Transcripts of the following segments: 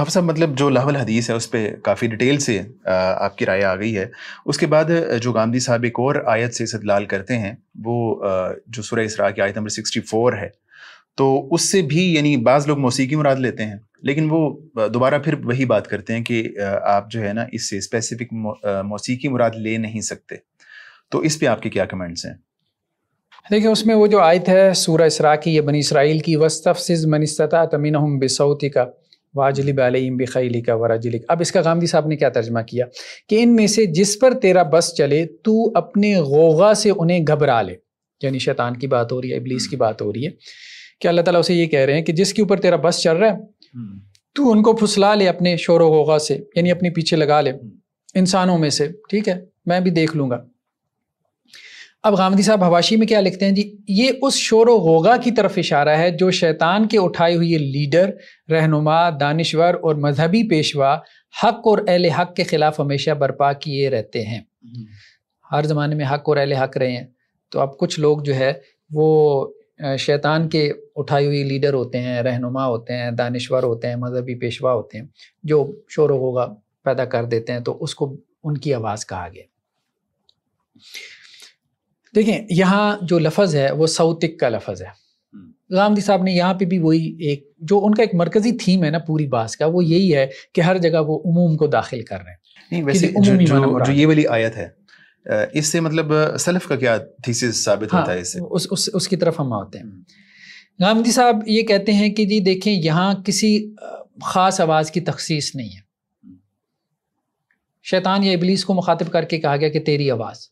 Half साहब मतलब जो लाहौल हदीस है, उस पर काफ़ी डिटेल से आपकी राय आ गई है। उसके बाद जो गांधी साहब एक और आयत से इस्तलाल करते हैं, वो जो सुरह इसरा की आयत नंबर सिक्सटी फोर है तो उससे भी, यानी बाज़ लोग मौसीकी मुराद लेते हैं, लेकिन वो दोबारा फिर वही बात करते हैं कि आप जो है ना, इससे स्पेसिफिक मौसीकी मुराद ले नहीं सकते। तो इस पर आपके क्या कमेंट्स हैं? देखिए, उसमें वो जो आयत है, सूरह इसरा की, ये बनी इसराइल की वस्तफ़ मनस्तता तमीन हम बेसौती का वाजलिब अलैम बिखैली का वराजिलिक अब इसका गांधी साहब ने क्या तर्जमा किया? कि इनमें से जिस पर तेरा बस चले तू अपने गोगा से उन्हें घबरा ले। यानी शैतान की बात हो रही है इबलीस की बात हो रही है। कि अल्लाह ताला उसे ये कह रहे हैं कि जिसके ऊपर तेरा बस चल रहा है हम्म। तू उनको फुसला ले अपने शोर गोगा से यानी अपने पीछे लगा ले। हम्म। इंसानों में से ठीक है? मैं भी देख लूँगा। अब गामदी साहब हवाशी में क्या लिखते हैं जी? ये उस शोर गोगा की तरफ़ इशारा है जो शैतान के उठाए हुए लीडर रहनुमा दानश्वर और मजहबी पेशवा हक और अहल हक के ख़िलाफ़ हमेशा बर्पा किए रहते हैं। हर ज़माने में हक और अहल हक रहे हैं। तो अब कुछ लोग जो है वो शैतान के उठाई हुई लीडर होते हैं रहनुमा होते हैं दानश्वर होते हैं मजहबी पेशवा होते हैं जो शोर गोगा पैदा कर देते हैं तो उसको उनकी आवाज़ कहा गया। देखें यहाँ जो लफज है वो सऊतिक का लफज है। हम्म। गामदी साहब ने यहाँ पे भी वही एक जो उनका एक मरकजी थीम है ना पूरी बास का वो यही है कि हर जगह वो उमूम को दाखिल कर रहे हैं। नहीं वैसे जो, जो, जो ये वाली आयत है इससे मतलब सलफ का क्या थीसिस साबित हाँ, होता है इससे? उस, उस उसकी तरफ़ हम आते हैं। हम्म। गामदी साहब ये कहते हैं कि जी देखें यहाँ किसी ख़ास आवाज़ की तखसीस नहीं है। हम्म। शैतान या इबलीस को मुखातिब करके कहा गया कि तेरी आवाज़।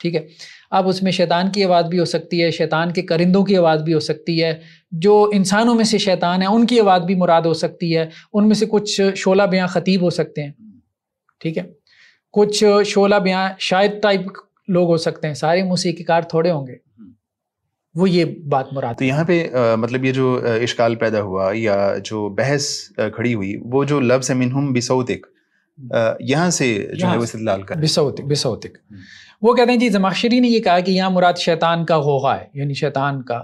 ठीक है? अब उसमें शैतान की आवाज़ भी हो सकती है शैतान के परिंदों की आवाज़ भी हो सकती है जो इंसानों में से शैतान है उनकी आवाज़ भी मुराद हो सकती है उनमें से कुछ शोला बयाँ ख़तीब हो सकते हैं ठीक है? कुछ शोला बयाँ शायद टाइप लोग हो सकते हैं सारे मौसीकार थोड़े होंगे वो ये बात मुराद तो यहाँ पे आ, मतलब ये जो इश्काल पैदा हुआ या जो बहस खड़ी हुई वो जो लफ्ज़ मिनहुम बिसौतिक यहाँ से जो है वो इस्तेलाल कर। बिसौतिक बिसौतिक। वो कहते हैं जी जमाशरी ने ये कहा कि यहाँ मुराद शैतान का गोगा है यानी शैतान का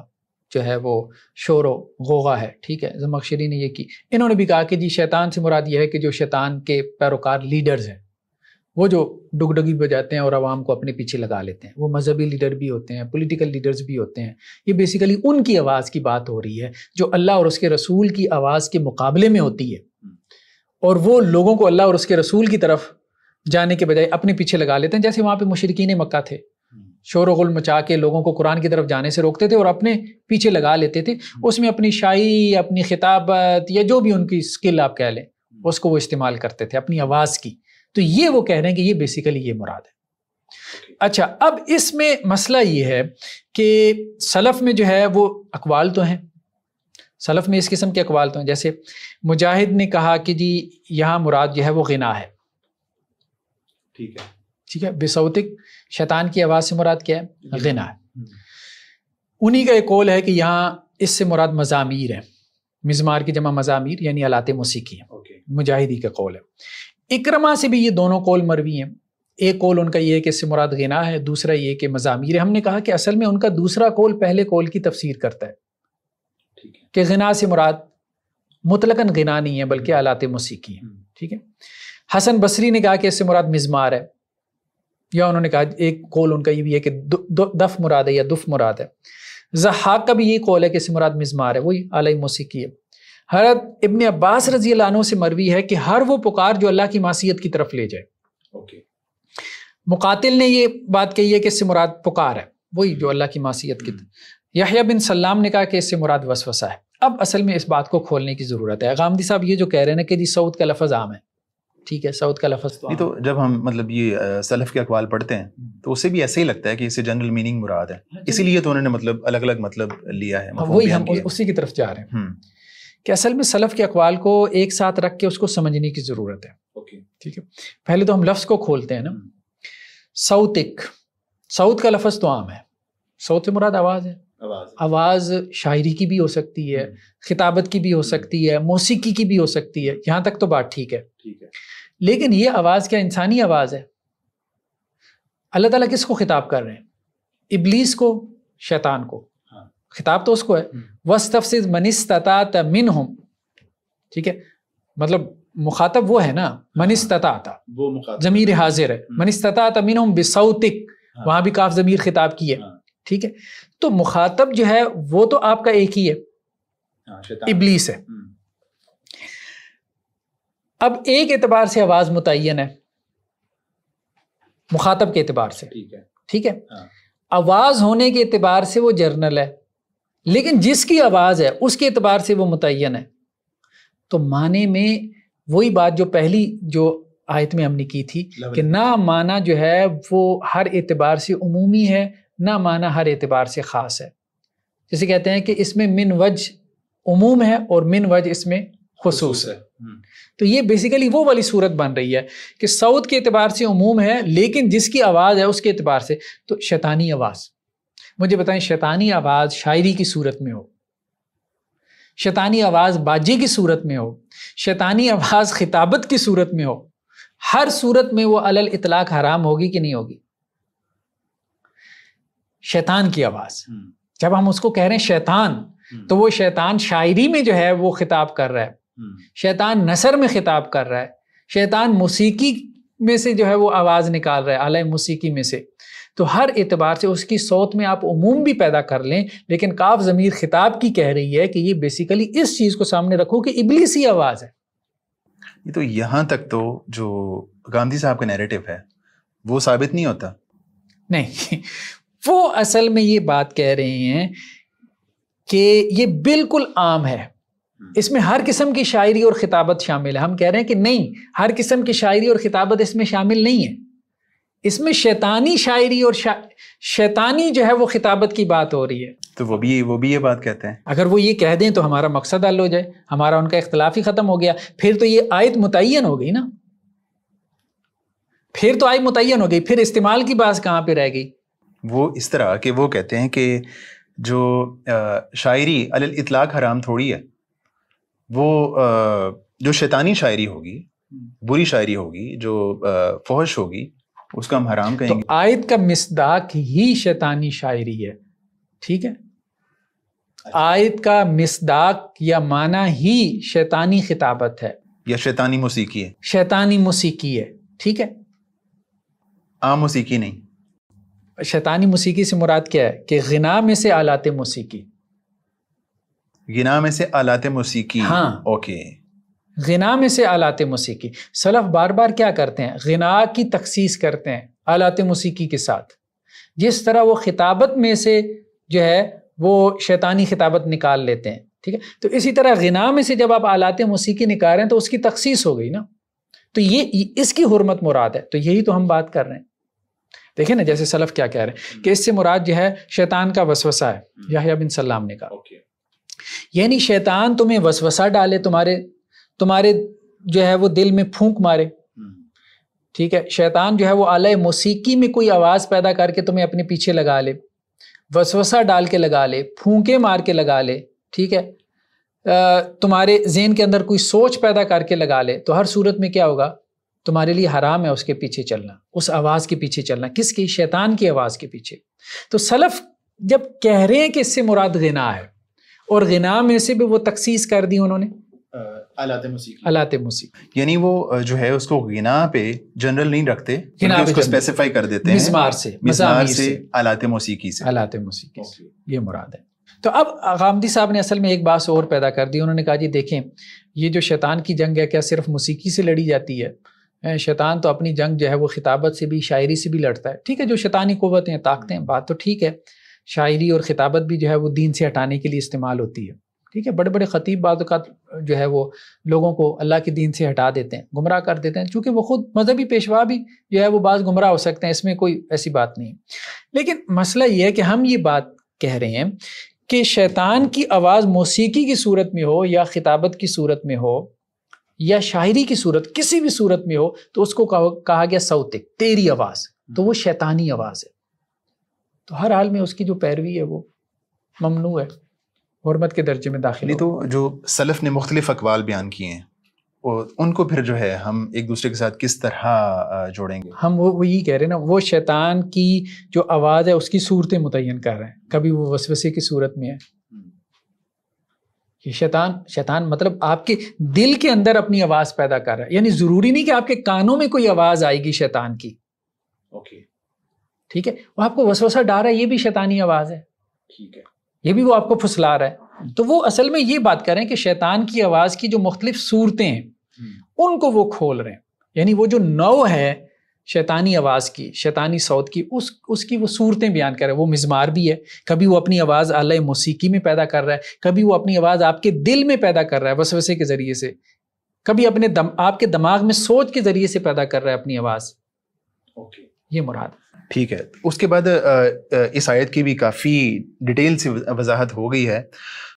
जो है वो शोर गोगा है ठीक है जमाशरी ने ये की इन्होंने भी कहा कि जी शैतान से मुराद ये है कि जो शैतान के पैरोकार लीडर्स हैं वो जो डुगडगी बजाते हैं और आवाम को अपने पीछे लगा लेते हैं वो मजहबी लीडर भी होते हैं पॉलिटिकल लीडर्स भी होते हैं ये बेसिकली उनकी आवाज़ की बात हो रही है जो अल्लाह और उसके रसूल की आवाज़ के मुकाबले में होती है। और वो लोगों को अल्लाह और उसके रसूल की तरफ़ जाने के बजाय अपने पीछे लगा लेते हैं जैसे वहाँ पे मुशरकिन मक्का थे। शोर गुल मचा के लोगों को कुरान की तरफ़ जाने से रोकते थे और अपने पीछे लगा लेते थे। उसमें अपनी शाही अपनी खिताबत या जो भी उनकी स्किल आप कह लें। उसको वो इस्तेमाल करते थे, अपनी आवाज़ की तो ये वो कह रहे हैं कि ये बेसिकली ये मुराद है अच्छा अब इसमें मसला ये है कि सलफ़ में जो है वो अकवाल तो हैं सलफ़ में इस किस्म के अकवाल तो हैं। जैसे मुजाहिद ने कहा कि जी यहाँ मुराद जो है वो गना है। ठीक है। ठीक है? बेसौतिक शैतान की आवाज़ से मुराद क्या है? गना। है। हम्म। उन्हीं का एक कौल है कि यहाँ इससे मुराद मजामीर है। मिजमार की जमा मजामीर यानी अलात मौसीकी है। मुजाहिदी का कौल है। इक्रमा से भी ये दोनों कौल मरवी हैं। एक कौल उनका ये है कि इससे मुराद गना है दूसरा ये कि मजामीर है। हमने कहा कि असल में उनका दूसरा कौल पहले कौल की तफसीर करता है। कि गना से मुराद मुतलकन गना नहीं है बल्कि आलात मौसीकी है। हम्म। ठीक है? हसन बसरी ने कहा कि इससे मुराद मिजमार है। या उन्होंने कहा एक कौल उनका ये भी है कि दफ मुराद है या दुफ मुराद है। जहाक का भी ये कौल है कि इससे मुराद मिजमार है वही आलई मौसीकी है। हरत इबन अब्बास रज़ी अल्लाह से मरवी है कि हर वो पुकार जो अल्लाह की मासीत की तरफ़ ले जाए। ओके। मुकातिल ने ये बात कही है कि इससे मुराद पुकार है वही जो अल्लाह की मासीत की हम्म। यहिया बिन सलाम ने कहा कि इससे मुराद वसवसा है। अब असल में इस बात को खोलने की ज़रूरत है। गामदी साहब ये जो कह रहे हैं कि जी सऊद का लफज आम है। ठीक है सऊद का लफज तो, तो जब हम मतलब ये सलफ के अकवाल पढ़ते हैं हम्म। तो उसे भी ऐसे ही लगता है कि इससे जनरल मीनिंग मुराद है। हाँ, इसीलिए तो उन्होंने मतलब अलग अलग मतलब लिया है हाँ, वही हम उसी की तरफ़ जा रहे हैं। हम्म। कि असल में सलफ के अकवाल को एक साथ रख के उसको समझने की ज़रूरत है। ठीक है? पहले तो हम लफ्ज़ को खोलते हैं ना। हम्म। सऊतिक। सऊद का लफज तो आम है। सऊद से मुराद आवाज़ है। आवाज़। शायरी की भी हो सकती है हम्म। खिताबत की भी हो सकती है मौसीकी की भी हो सकती है यहाँ तक तो बात ठीक है। ठीक है। लेकिन ये आवाज़ क्या इंसानी आवाज़ है? अल्लाह ताला किसको खिताब कर रहे हैं? इबलीस को शैतान को। हाँ। खिताब तो उसको है। वस्तफ से मनिस्ता मिन हम ठीक है? मतलब मुखातब वो है ना मनिस्तता था वो जमीर हाजिर है। हम्म। मनिस्तता तमीन बिसौतिक। हाँ। वहाँ भी काफ जमीर खिताब की है। हाँ। ठीक है? तो मुखातब जो है वो तो आपका एक ही है। हाँ, इबलीस है। हम्म। अब एक एतबार से आवाज़ मुतन है। मुखातब के एतबार से। ठीक है। ठीक है? हाँ। आवाज़ होने के एतबार से वो जर्नल है। लेकिन जिसकी आवाज़ है उसके एतबार से वो मुतन है। तो माने में वही बात जो पहली जो आयत में हमने की थी कि ना माना जो है वो हर एतबार से उमूमी है ना माना हर एतबार से ख़ास है। जैसे कहते हैं कि इसमें मिन वज उमूम है और मिन वज इसमें खसूस है। हम्म। तो ये बेसिकली वो वाली सूरत बन रही है कि सऊद के अतबार से उमूम है लेकिन जिसकी आवाज़ है उसके अतबार से तो शैतानी आवाज़। मुझे बताएँ शैतानी आवाज़ शायरी की सूरत में हो? शैतानी आवाज़ बाजी की सूरत में हो? शैतानी आवाज़ खिताबत की सूरत में हो? हर सूरत में वो अलल इतलाक हराम होगी कि नहीं होगी? शैतान की आवाज़ हम्म। जब हम उसको कह रहे हैं शैतान हम्म। तो वो शैतान शायरी में जो है वो खिताब कर रहा है हम्म। शैतान नसर में खिताब कर रहा है शैतान मौसीकी में से जो है वो आवाज़ निकाल रहा है आलय मौसीकी में से तो हर एतबार से उसकी सौत में आप उमूम भी पैदा कर लें लेकिन काफ ज़मीर खिताब की कह रही है कि ये बेसिकली इस चीज़ को सामने रखो कि इबलीसी आवाज़ है ये तो यहाँ तक तो जो गांधी साहब का नैरेटिव है वो साबित नहीं होता नहीं वो असल में ये बात कह रहे हैं कि ये बिल्कुल आम है। हम्म। इसमें हर किस्म की शायरी और खिताबत शामिल है। हम कह रहे हैं कि नहीं हर किस्म की शायरी और खिताबत इसमें शामिल नहीं है। इसमें शैतानी शायरी और शा, शैतानी जो है वो खिताबत की बात हो रही है। तो वो भी वो भी ये बात कहते हैं। अगर वो ये कह दें तो हमारा मकसद हल हो जाए हमारा उनका इख्तलाफ ही ख़त्म हो गया। फिर तो ये आयत मुतन हो गई ना। फिर तो आयत मुतन हो गई फिर इस्तेमाल की बात कहाँ पर रह गई? वो इस तरह के वो कहते हैं कि जो शायरी अल इतलाक हराम थोड़ी है वो जो शैतानी शायरी होगी बुरी शायरी होगी जो फहश होगी उसका हम हराम तो कहेंगे। तो आयत का मिसदाक ही शैतानी शायरी है ठीक है? आयत का मिसदाक या माना ही शैतानी खिताबत है। या शैतानी मौसीकी है। शैतानी मौसीकी है ठीक है? आम मौसीकी नहीं। शैतानी मौसीकी से मुराद क्या है? कि गना में से आलात मौसीकी। गिना में से आलात मौसीकी? हाँ। ओके। गना में से आलात मौसीकी। सलफ बार बार क्या करते हैं? गना की तखसीस करते हैं आलात मौसीकी के साथ। जिस तरह वो खिताबत में से जो है वो शैतानी खिताबत निकाल लेते हैं ठीक है? तो इसी तरह गना में से जब आप आलात मौसीकी निकाल रहे हैं तो उसकी तखसीस हो गई ना। तो ये इसकी हरमत मुराद है। तो यही तो हम बात कर रहे हैं। देखें ना जैसे सलफ क्या कह रहे हैं कि इससे मुराद जो है शैतान का वसवसा है याहिया बिन सलाम ने कहा। यानी शैतान तुम्हें वसवसा डाले तुम्हारे तुम्हारे जो है वो दिल में फूंक मारे। हम्म। ठीक है शैतान जो है वो आलय मौसीकी में कोई आवाज़ पैदा करके तुम्हें अपने पीछे लगा ले वसवसा डाल के लगा ले फूंके मार के लगा ले ठीक है? तुम्हारे जेन के अंदर कोई सोच पैदा करके लगा ले तो हर सूरत में क्या होगा? तुम्हारे लिए हराम है उसके पीछे चलना उस आवाज़ के पीछे चलना किसकी? शैतान की आवाज़ के पीछे। तो सलफ जब कह रहे हैं कि इससे मुराद गना है और गना में से भी वो तखसीस कर दी उन्होंने। अलात मौसीकी। यानी वो जो है उसको गिना पे जनरल नहीं रखते गिना उसको स्पेसिफाई कर देते हैं। मिसमार से मिसमार से अलात मौसीकी से। अलात मौसीकी से। ये मुराद है। तो अब गामदी साहब ने असल में एक बात और पैदा कर दी। उन्होंने कहा जी देखें ये जो शैतान की जंग है क्या सिर्फ़ मौसीकी से लड़ी जाती है? शैतान तो अपनी जंग जो है वो खिताबत से भी, शायरी से भी लड़ता है। ठीक है, जो शैतानी क़वतें ताकतें बात तो ठीक है, शायरी और ख़िताबत भी जो है वो दीन से हटाने के लिए इस्तेमाल होती है। ठीक है बड़े बड़े ख़तीब बात जो है वो लोगों को अल्लाह के दीन से हटा देते हैं, गुमराह कर देते हैं, चूँकि वो ख़ुद मजहबी पेशवा भी जो है वो बाज़ गुमराह हो सकते हैं, इसमें कोई ऐसी बात नहीं लेकिन मसला ये है कि हम ये बात कह रहे हैं कि शैतान की आवाज़ मौसीकी की सूरत में हो या ख़िताबत की सूरत में हो या शायरी की सूरत किसी भी सूरत में हो तो उसको कहा गया सौतिक तेरी आवाज़ तो वो शैतानी आवाज़ है। तो हर हाल में उसकी जो पैरवी है वो ममनू है हरमत के दर्जे में दाखिल तो जो सलफ़ ने मुख्तलिफ़ अकवाल बयान किए हैं और उनको फिर जो है हम एक दूसरे के साथ किस तरह जोड़ेंगे? हम वो वो यही कह रहे हैं ना वो शैतान की जो आवाज़ है उसकी सूरतें मुतन कर रहे हैं। कभी वो वसवसे की सूरत में है ये शैतान शैतान मतलब आपके दिल के अंदर अपनी आवाज़ पैदा कर रहा है। यानी ज़रूरी नहीं कि आपके कानों में कोई आवाज़ आएगी शैतान की। ओके ठीक है? वो आपको वसवसा डाल रहा है ये भी शैतानी आवाज़ है। ठीक है। ये भी वो आपको फुसला रहा है। तो वो असल में ये बात कर रहे हैं कि शैतान की आवाज़ की जो मुख्तलिफ़ सूरतें हैं हम्म। उनको वो खोल रहे हैं। यानी वो जो नौ है शैतानी आवाज़ की शैतानी सौत की उस उसकी वो सूरतें बयान कर रहे हैं वो मिज़मार भी है। कभी वो अपनी आवाज़ आला मौसीकी में पैदा कर रहा है कभी वो अपनी आवाज़ आपके दिल में पैदा कर रहा है वसवसे के ज़रिए से। कभी अपने दम आपके दिमाग में सोच के ज़रिए से पैदा कर रहा है अपनी आवाज़। ओके ये मुराद। ठीक है। उसके बाद इस आयत की भी काफ़ी डिटेल से वजाहत हो गई है।